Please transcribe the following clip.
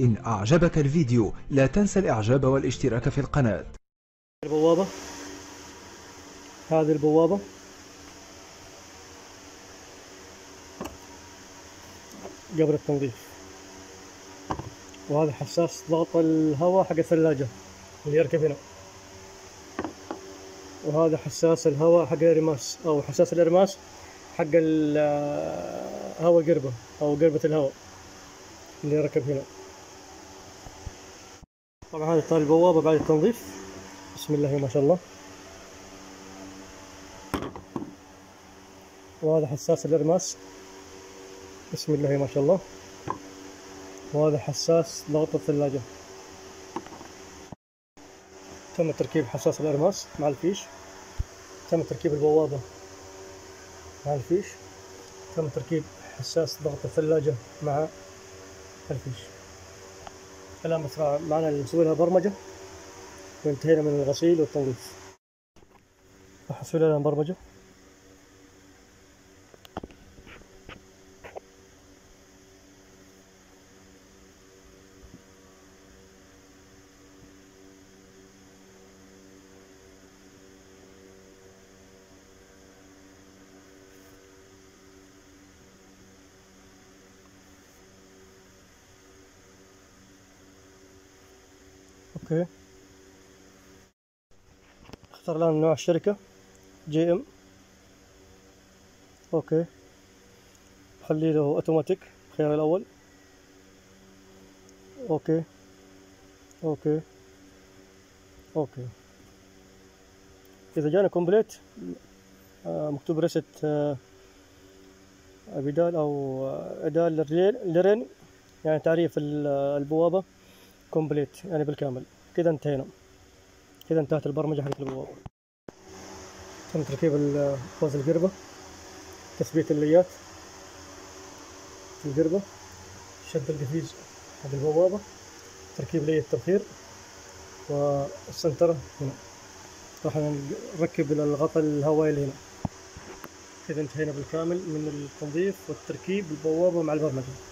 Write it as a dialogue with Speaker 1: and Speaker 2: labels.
Speaker 1: إن أعجبك الفيديو لا تنسى الإعجاب والاشتراك في القناة.
Speaker 2: البوابة. هذه البوابة. قبل التنظيف. وهذا حساس ضغط الهواء حق الثلاجة اللي يركب هنا. وهذا حساس الهواء حق الإرماس أو حساس الإرماس حق ال- هواء القربة أو قربة الهواء اللي يركب هنا. طبعا هذه طال البوابة بعد التنظيف. بسم الله ما شاء الله. وهذا حساس الإرماس. بسم الله ما شاء الله. وهذا حساس ضغط الثلاجة. تم تركيب حساس الإرماس مع الفيش. تم تركيب البوابة مع الفيش. تم تركيب حساس ضغط الثلاجة مع الفيش. الآن بس معنا نسوي لها برمجة. وانتهينا من الغسيل والتنظيف. راح أسوي لها برمجة. okay. أختار الآن نوع الشركة GM. okay. خلي له أوتوماتيك الخيار الأول. okay. okay. okay. إذا جانا complete آه، مكتوب reset آه، بدال أو آه، idle لرين يعني تعريف ال- البوابة كومبليت يعني بالكامل. كذا انتهينا. كذا انتهت البرمجة حقت البوابة تم تركيب فوز القربة تثبيت الليات. في القربة شد القفيز حق البوابة. تركيب لي التبخير والسنترة هنا. راح نركب الغطاء الهوائي اللي هنا. كذا انتهينا بالكامل من التنظيف والتركيب البوابة مع البرمجة.